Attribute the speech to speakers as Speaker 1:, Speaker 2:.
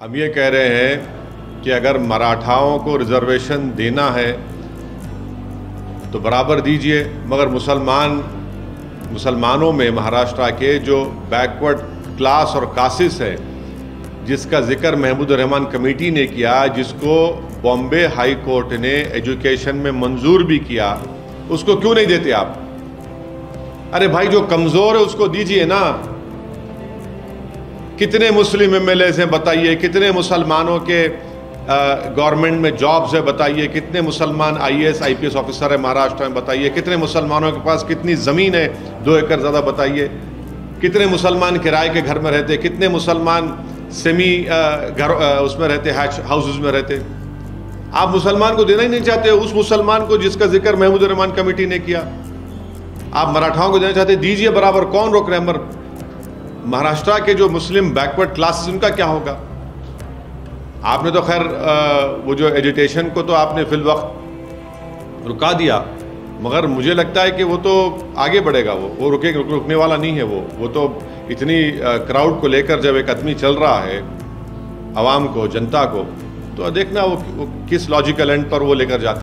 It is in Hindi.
Speaker 1: हम ये कह रहे हैं कि अगर मराठाओं को रिजर्वेशन देना है तो बराबर दीजिए। मगर मुसलमान, मुसलमानों में महाराष्ट्र के जो बैकवर्ड क्लास और कासिस है, जिसका ज़िक्र महमूद रहमान कमेटी ने किया, जिसको बॉम्बे हाई कोर्ट ने एजुकेशन में मंजूर भी किया, उसको क्यों नहीं देते आप? अरे भाई, जो कमज़ोर है उसको दीजिए ना। कितने मुस्लिम एम एल हैं बताइए, कितने मुसलमानों के गवर्नमेंट में जॉब्स है बताइए, कितने मुसलमान आईएएस आईपीएस ऑफिसर है महाराष्ट्र में बताइए, कितने मुसलमानों के पास कितनी ज़मीन है, दो एकड़ ज़्यादा बताइए। कितने मुसलमान किराए के घर में रहते, कितने मुसलमान सेमी घर उसमें रहते हाउसेज में रहते। आप मुसलमान को देना ही नहीं चाहते, उस मुसलमान को जिसका ज़िक्र महमूद रहमान कमेटी ने किया। आप मराठाओं को देना चाहते, दीजिए बराबर, कौन रोक रहे मर महाराष्ट्र के जो मुस्लिम बैकवर्ड क्लासेस उनका क्या होगा? आपने तो खैर वो जो एजुटेशन को तो आपने फिल वक्त रुका दिया मगर मुझे लगता है कि वो तो आगे बढ़ेगा वो। वो रुके रुकने वाला नहीं है वो। वो तो इतनी क्राउड को लेकर जब एक आदमी चल रहा है आवाम को जनता को तो देखना वो, वो किस लॉजिकल एंड पर वो लेकर जाता